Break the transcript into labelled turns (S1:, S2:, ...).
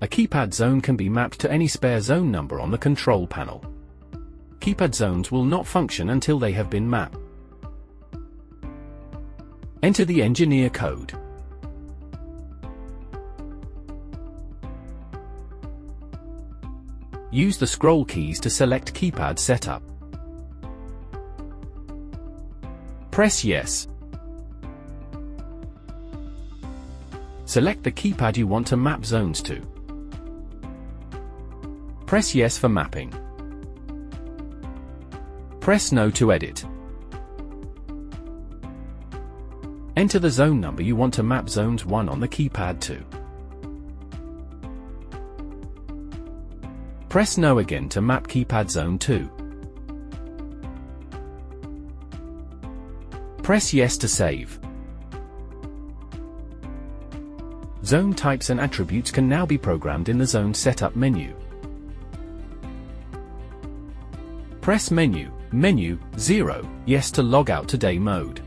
S1: A keypad zone can be mapped to any spare zone number on the control panel. Keypad zones will not function until they have been mapped. Enter the engineer code. Use the scroll keys to select keypad setup. Press Yes. Select the keypad you want to map zones to. Press Yes for mapping. Press No to edit. Enter the zone number you want to map zones 1 on the keypad to. Press No again to map keypad zone 2. Press Yes to save. Zone types and attributes can now be programmed in the Zone Setup menu. Press Menu, Menu, 0, Yes to log out today mode.